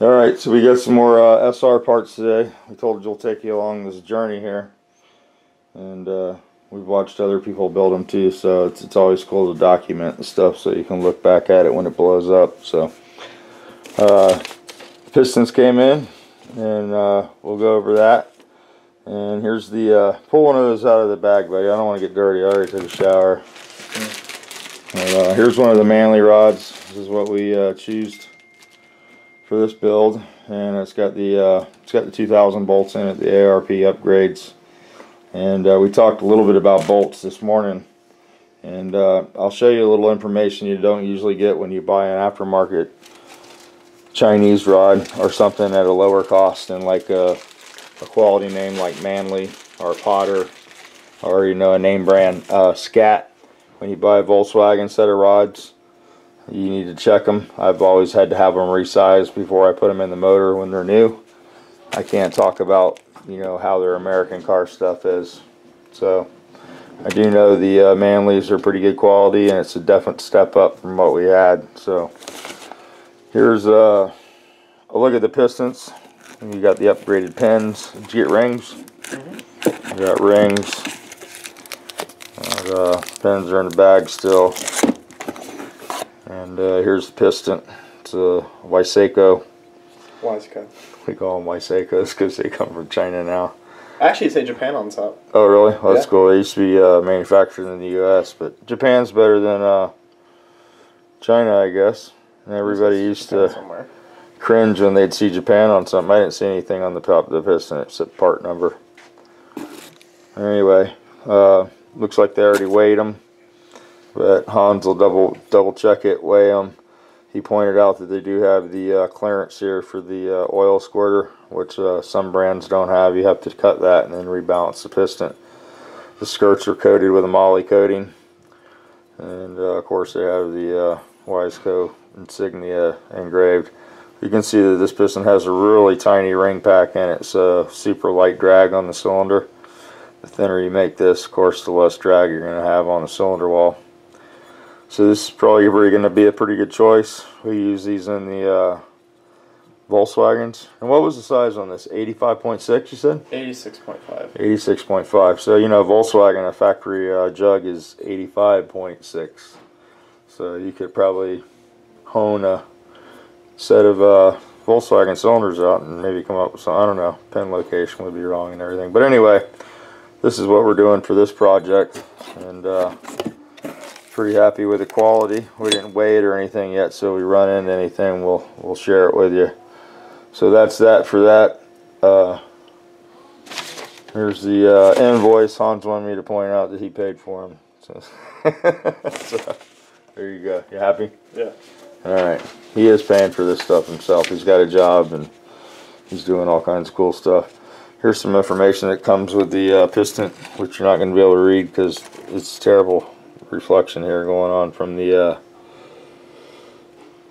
All right, so we got some more uh, SR parts today. We told you we'll take you along this journey here, and uh, we've watched other people build them too. So it's it's always cool to document the stuff so you can look back at it when it blows up. So uh, pistons came in, and uh, we'll go over that. And here's the uh, pull one of those out of the bag, buddy. I don't want to get dirty. I already took a shower. And, uh, here's one of the Manley rods. This is what we uh, for this build, and it's got the uh, it's got the 2000 bolts in it, the ARP upgrades, and uh, we talked a little bit about bolts this morning, and uh, I'll show you a little information you don't usually get when you buy an aftermarket Chinese rod or something at a lower cost than like a, a quality name like Manley or Potter or you know a name brand uh, Scat. When you buy a Volkswagen set of rods you need to check them. I've always had to have them resized before I put them in the motor when they're new. I can't talk about, you know, how their American car stuff is. So, I do know the uh, Manleys are pretty good quality and it's a definite step up from what we had. So, here's uh, a look at the pistons. You got the upgraded pins. Did you get rings? You got rings. And, uh, pins are in the bag still. And uh, here's the piston. It's a Wiseco. Wiseco. We call them Wisecos because they come from China now. Actually, say Japan on top. Oh, really? Well, that's yeah. cool. They used to be uh, manufactured in the U.S., but Japan's better than uh, China, I guess. And everybody used to somewhere. cringe when they'd see Japan on something. I didn't see anything on the top of the piston except part number. Anyway, uh, looks like they already weighed them. But Hans will double double check it, weigh them. He pointed out that they do have the uh, clearance here for the uh, oil squirter, which uh, some brands don't have. You have to cut that and then rebalance the piston. The skirts are coated with a moly coating. And uh, of course they have the uh, Wiseco insignia engraved. You can see that this piston has a really tiny ring pack in it. so super light drag on the cylinder. The thinner you make this, of course, the less drag you're going to have on the cylinder wall. So this is probably going to be a pretty good choice. We use these in the uh, Volkswagens. And what was the size on this? 85.6 you said? 86.5. 86.5. So you know Volkswagen, a factory uh, jug is 85.6. So you could probably hone a set of uh, Volkswagen cylinders out and maybe come up with some, I don't know, pin location would be wrong and everything. But anyway, this is what we're doing for this project. And uh, pretty happy with the quality. We didn't weigh it or anything yet, so we run into anything, we'll we'll share it with you. So that's that for that. Uh, here's the uh, invoice. Hans wanted me to point out that he paid for him. So, so, there you go. You happy? Yeah. All right. He is paying for this stuff himself. He's got a job and he's doing all kinds of cool stuff. Here's some information that comes with the uh, piston, which you're not going to be able to read because it's terrible reflection here going on from the uh,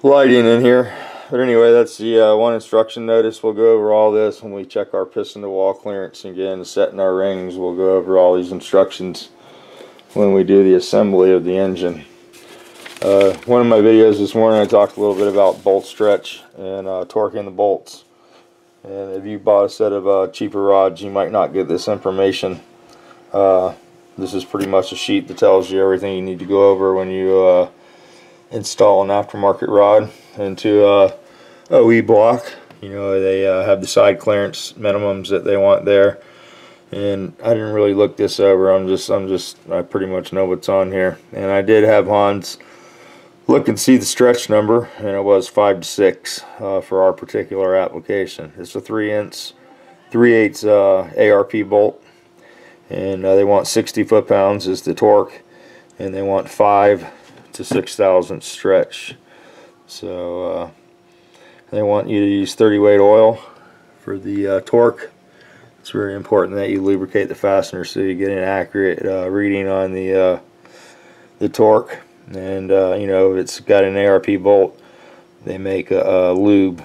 lighting in here. But anyway, that's the uh, one instruction notice. We'll go over all this when we check our piston to wall clearance again, setting our rings. We'll go over all these instructions when we do the assembly of the engine. Uh, one of my videos this morning I talked a little bit about bolt stretch and uh, torquing the bolts. And if you bought a set of uh, cheaper rods, you might not get this information. This is pretty much a sheet that tells you everything you need to go over when you uh, install an aftermarket rod into a OE block. You know, they uh, have the side clearance minimums that they want there. And I didn't really look this over. I'm just, I'm just, I pretty much know what's on here. And I did have Hans look and see the stretch number, and it was five to six uh, for our particular application. It's a three inch, three eighths uh, ARP bolt and uh, they want 60 foot-pounds is the torque and they want 5 to 6,000 stretch. So uh, they want you to use 30 weight oil for the uh, torque. It's very important that you lubricate the fastener so you get an accurate uh, reading on the uh, the torque. And uh, you know if it's got an ARP bolt they make a, a lube.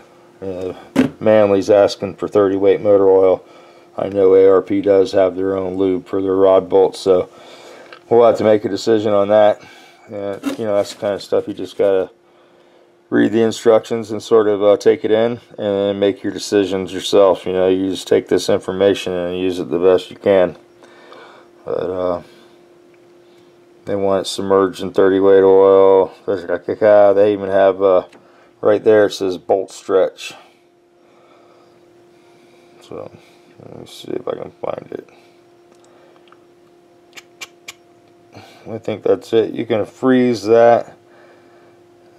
Manley's asking for 30 weight motor oil I know ARP does have their own lube for their rod bolts, so we'll have to make a decision on that. And, you know, that's the kind of stuff you just gotta read the instructions and sort of uh, take it in and make your decisions yourself. You know, you just take this information and use it the best you can. But uh, they want it submerged in 30 weight oil. They even have uh, right there it says bolt stretch. So let me see if I can find it. I think that's it. You can freeze that.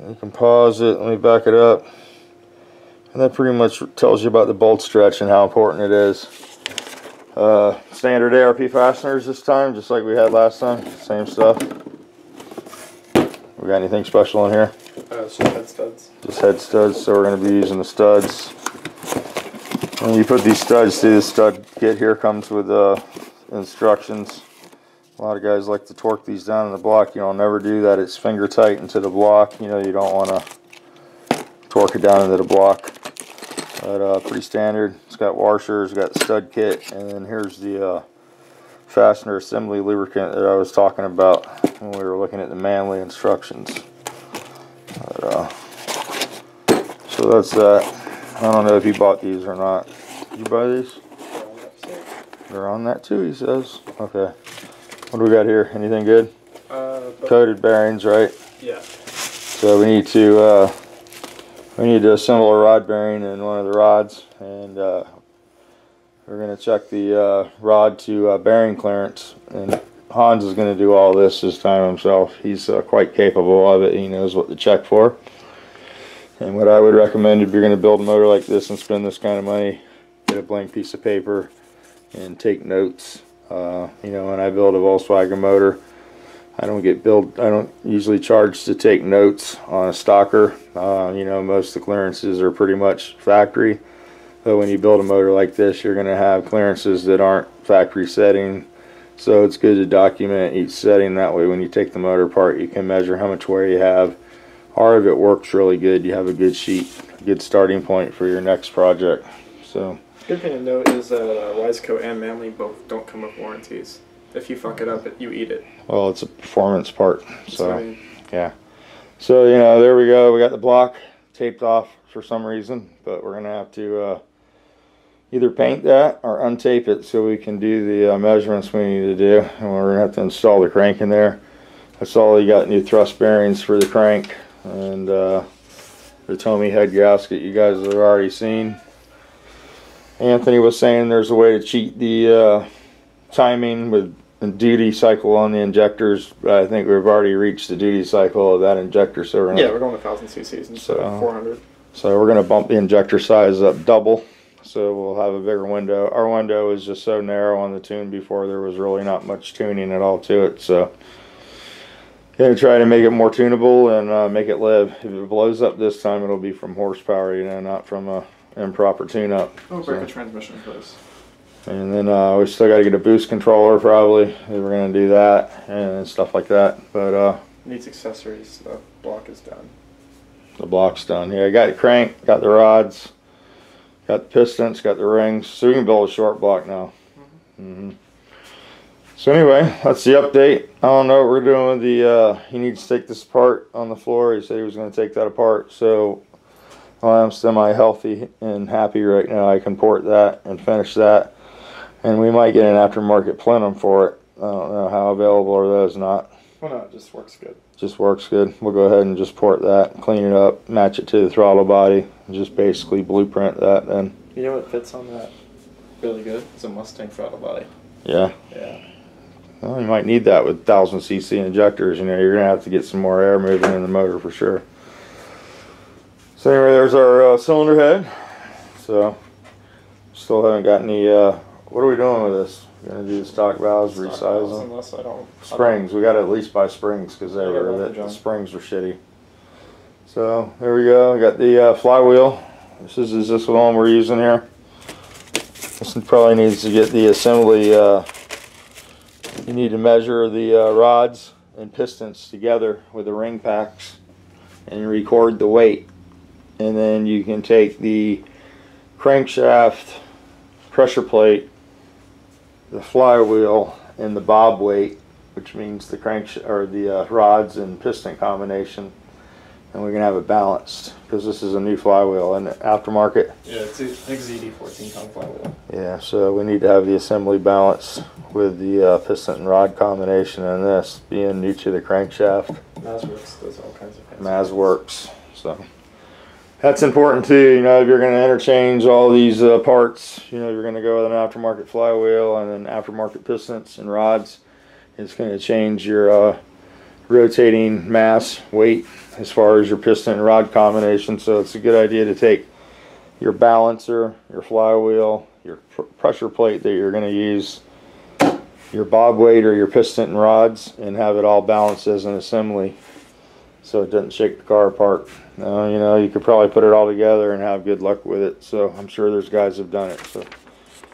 You can pause it. Let me back it up. And that pretty much tells you about the bolt stretch and how important it is. Uh, standard ARP fasteners this time, just like we had last time. Same stuff. We got anything special in here? Uh, just head studs. Just head studs, so we're going to be using the studs. When you put these studs, see the stud kit here comes with uh, instructions. A lot of guys like to torque these down in the block. You don't never do that. It's finger tight into the block. You know, you don't want to torque it down into the block. But uh, pretty standard. It's got washers, got stud kit, and then here's the uh, fastener assembly lubricant that I was talking about when we were looking at the Manley instructions. But, uh, so that's that. I don't know if you bought these or not. Did you buy these? They're on that too, he says. Okay. What do we got here? Anything good? Uh, Coated bearings, right? yeah. So we need to uh, we need to assemble a rod bearing in one of the rods, and uh, we're gonna check the uh, rod to uh, bearing clearance. And Hans is gonna do all this this time himself. He's uh, quite capable of it. He knows what to check for. And what I would recommend if you're gonna build a motor like this and spend this kind of money, get a blank piece of paper and take notes. Uh, you know, when I build a Volkswagen motor. I don't get billed. I don't usually charge to take notes on a stalker. Uh, you know, most of the clearances are pretty much factory. But when you build a motor like this, you're going to have clearances that aren't factory setting. So it's good to document each setting. That way, when you take the motor apart, you can measure how much wear you have. Or if it works really good, you have a good sheet, good starting point for your next project. So Good thing to note is that uh, Wiseco and Manley both don't come with warranties. If you fuck it up, you eat it. Well, it's a performance part. So, I mean, so you know, there we go. We got the block taped off for some reason, but we're gonna have to uh, either paint that or untape it so we can do the uh, measurements we need to do. And we're gonna have to install the crank in there. That's all you got new thrust bearings for the crank and uh, the Tomei head gasket. You guys have already seen. Anthony was saying there's a way to cheat the uh, timing with the duty cycle on the injectors. But I think we've already reached the duty cycle of that injector, so we're yeah, we're going to 1000 cc's instead So- of 400. so we're gonna bump the injector size up double. So we'll have a bigger window. Our window is just so narrow on the tune before there was really not much tuning at all to it. So gonna try to make it more tunable and uh, make it live. If it blows up this time, it'll be from horsepower, you know, not from a improper tune up. Oh, break the transmission first. And then uh, we still got to get a boost controller probably. We're gonna do that and stuff like that. But uh, Needs accessories. The block is done. the block's done. Yeah, I got the crank, got the rods, got the pistons, got the rings. So we can build a short block now. hmm So anyway, that's the update. I don't know what we're doing with the. Uh, he needs to take this apart on the floor. He said he was going to take that apart. So while I'm semi-healthy and happy right now, I can port that and finish that. And we might get an aftermarket plenum for it. I don't know how available are those. Not Well, no, it just works good. just works good. We'll go ahead and just port that, clean it up, match it to the throttle body, and just basically blueprint that. Then You know what fits on that really good? It's a Mustang throttle body. yeah. Yeah. Well, you might need that with thousand cc injectors. You know, you're gonna have to get some more air moving in the motor for sure. So anyway, there's our uh, cylinder head. So still haven't got any. Uh, what are we doing with this? We're gonna do the stock valves, Stock resize them. Unless I don't. Springs. We got to at least buy springs because they were the, the springs were shitty. So there we go. We got the uh, flywheel. This is, is this one we're using here. This probably needs to get the assembly. Uh, you need to measure the uh, rods and pistons together with the ring packs and record the weight. And then you can take the crankshaft, pressure plate, the flywheel, and the bob weight which means the crank or the uh, rods and piston combination, and we can have it balanced because this is a new flywheel and aftermarket. Yeah, it's a, I think ZD 14 ton flywheel. Yeah, so we need to have the assembly balanced with the uh, piston and rod combination and this being new to the crankshaft. Mazworks does all kinds of fancy Maz works. So that's important too. You know, if you're going to interchange all these uh, parts, you know, you're going to go with an aftermarket flywheel and then aftermarket pistons and rods. It's going to change your uh, rotating mass, weight, as far as your piston and rod combination. So it's a good idea to take your balancer, your flywheel, your pr- pressure plate that you're going to use, your bob weight or your piston and rods, and have it all balanced as an assembly so it doesn't shake the car apart. Uh, you know, you could probably put it all together and have good luck with it. So I'm sure there's guys have done it. So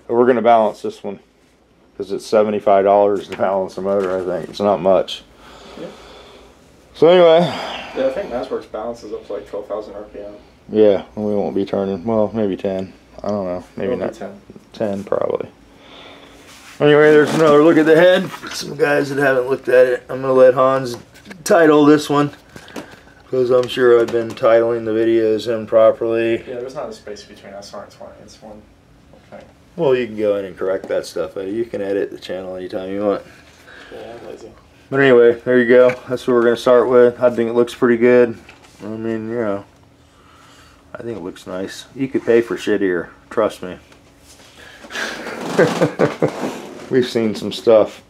we're going to balance this one because it's seventy-five dollars to balance the motor. I think it's not much. Yeah. So anyway, Yeah, I think Mazworks balances up to like 12,000 RPM. yeah, we won't be turning. Well, maybe ten. I don't know. Maybe not 10. ten, probably. Anyway, there's another look at the head. Some guys that haven't looked at it, I'm gonna let Hans title this one because I'm sure I've been titling the videos improperly. Yeah, there's not a space between SR and 20. It's one thing. Well, you can go in and correct that stuff. You can edit the channel anytime you want. Yeah, I'm lazy. But anyway, there you go. That's what we're gonna start with. I think it looks pretty good. I mean, you know, I think it looks nice. You could pay for shittier. Trust me. We've seen some stuff.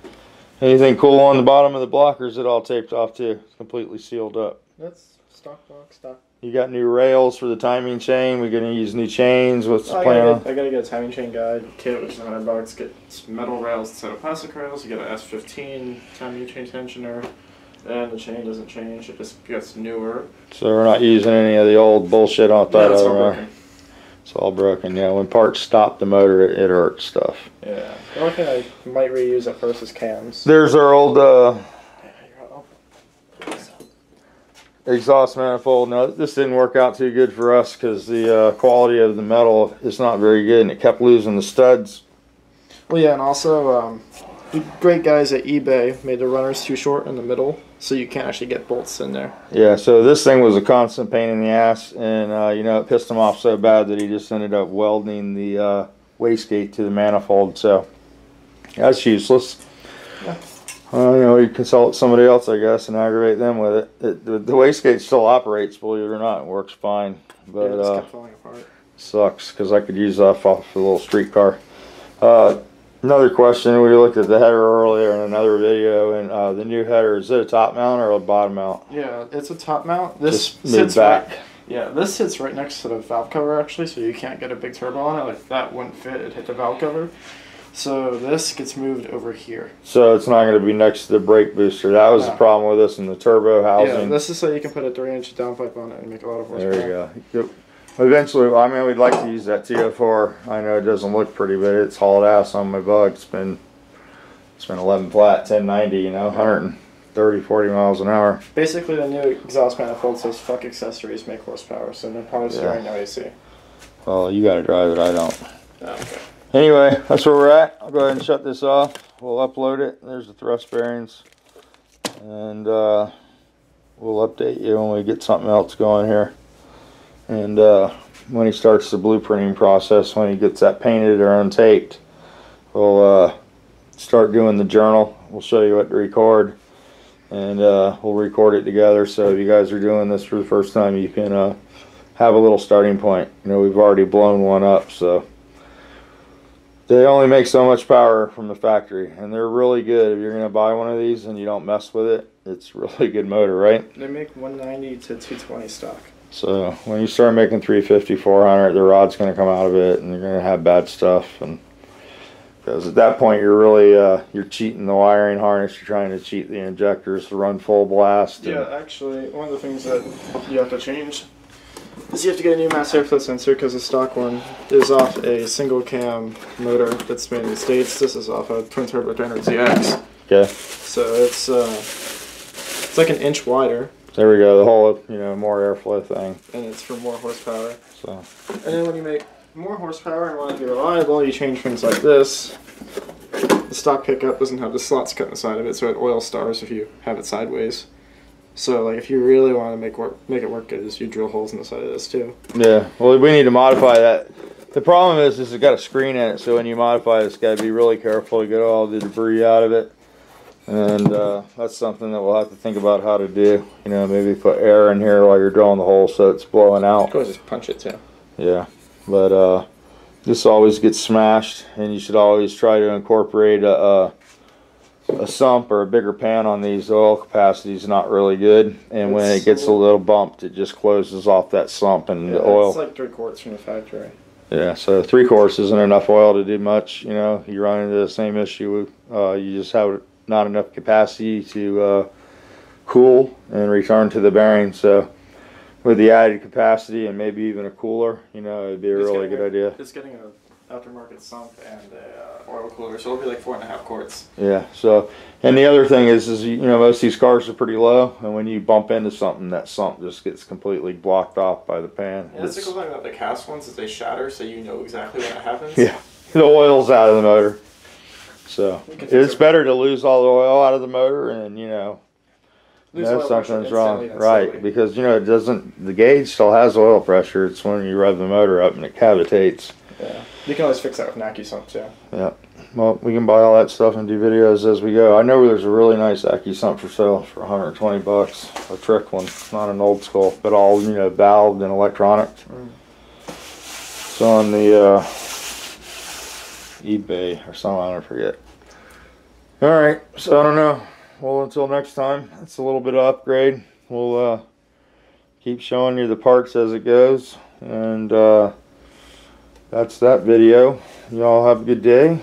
Anything cool on the bottom of the blockers? it all taped off too? It's completely sealed up. That's stock box, stock. You got new rails for the timing chain. We're gonna use new chains. What's the I plan? gotta, get, I gotta get a timing chain guide kit, which is 100 bucks. Get metal rails instead of plastic rails. You get an S15 timing chain tensioner. And the chain doesn't change, it just gets newer. So we're not using any of the old bullshit on Yeah, that it's all broken. It's all broken. Yeah, when parts stop the motor, it, it hurts stuff. Yeah. The only thing I might reuse at first is cams. There's our old uh, Yeah, you're all- exhaust manifold. Now this didn't work out too good for us because the uh, quality of the metal is not very good, and it kept losing the studs. Well, yeah, and also, um, the great guys at eBay made the runners too short in the middle, so you can't actually get bolts in there. Yeah, so this thing was a constant pain in the ass, and uh, you know it pissed him off so bad that he just ended up welding the uh, wastegate to the manifold. So that's useless. Yeah. Uh, you know, you consult somebody else, I guess, and aggravate them with it. it the, the wastegate still operates, believe it or not, it works fine. But yeah, it uh, kept falling apart. sucks because I could use that off, off the little streetcar. Uh, another question: We looked at the header earlier in another video, and uh, the new header is it a top mount or a bottom mount? Yeah, it's a top mount. This Just sits back. right. Yeah, this sits right next to the valve cover actually, so you can't get a big turbo on it. Like that wouldn't fit. It hit the valve cover. So this gets moved over here. So it's not going to be next to the brake booster. That was the problem with this and the turbo housing. Yeah, this is so you can put a three-inch downpipe on it and make a lot of horsepower. there you go. Yep. Eventually, I mean, we'd like to use that TO4. I know it doesn't look pretty, but it's hauled ass on my bug. It's been it's been 11 flat, 1090, you know, 130, 40 miles an hour. Basically, the new exhaust manifold says "fuck accessories, make horsepower." So no power steering, no AC. Well, you got to drive it. I don't. Oh, okay. Anyway, that's where we're at. I'll go ahead and shut this off. We'll upload it. There's the thrust bearings. And uh, we'll update you when we get something else going here. And uh, when he starts the blueprinting process, when he gets that painted or untaped, we'll uh, start doing the journal. We'll show you what to record. And uh, we'll record it together. So if you guys are doing this for the first time, you can uh, have a little starting point. You know, we've already blown one up, so. They only make so much power from the factory, and they're really good. If you're gonna buy one of these and you don't mess with it, it's really good motor, right? They make 190 to 220 stock. So when you start making 350, 400, the rod's gonna come out of it, and you're gonna have bad stuff. And because at that point you're really uh, you're cheating the wiring harness. You're trying to cheat the injectors to run full blast. Yeah, actually, one of the things that you have to change is you have to get a new mass airflow sensor because the stock one is off a single cam motor that's made in the States. This is off a twin turbo 300 ZX. Okay. So it's uh, it's like an inch wider There we go. The whole you know more airflow thing. and it's for more horsepower. So And then when you make more horsepower and want to be reliable, you change things like this. The stock pickup doesn't have the slots cut in the side of it, so it oil stars if you have it sideways. So like if you really want to make work make it work good, is you drill holes in the side of this too. Yeah, well, we need to modify that. The problem is, is it's got a screen in it, so when you modify it, it's got to be really careful to get all the debris out of it. And uh, that's something that we'll have to think about how to do. You know, maybe put air in here while you're drilling the hole so it's blowing out. can always just punch it too. Yeah, but uh, this always gets smashed, and you should always try to incorporate a, a, a sump or a bigger pan on these. The oil capacity is not really good, and when it gets a little bumped, it just closes off that sump, and Yeah, the oil. It's like three quarts from the factory. Yeah, so three quarts isn't enough oil to do much. You know, you run into the same issue. Uh, you just have not enough capacity to uh, cool and return to the bearing. So, with the added capacity and maybe even a cooler, you know, it'd be a It's really good a- idea. It's getting an aftermarket sump and a uh, oil cooler, so it'll be like four and a half quarts. Yeah. So, and the other thing is, is you know, most of these cars are pretty low, and when you bump into something, that sump just gets completely blocked off by the pan. Yeah, that's the cool thing about the cast ones is they shatter, so you know exactly when it happens. Yeah. the oil's out of the motor. So You can fix it's better to lose all the oil out of the motor and you know Lose something's wrong, right? Because you know it doesn't. The gauge still has oil pressure. It's when you rev the motor up and it cavitates. Yeah. You can always fix that with sump too. Yeah. Well, we can buy all that stuff and do videos as we go. I know there's a really nice Aki sump for sale for 120 bucks. A trick one, not an old school, but all you know valved and electronic. Mm. It's on the uh, eBay or something. I don't forget. All right, so I don't know. Well, until next time, it's a little bit of upgrade. We'll uh, keep showing you the parts as it goes, and uh, that's that video. Y'all have a good day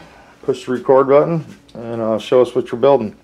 push the record button and uh, show us what you're building.